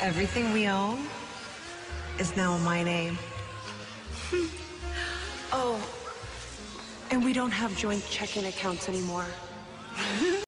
Everything we own is now in my name. Hmm. Oh, and we don't have joint checking accounts anymore.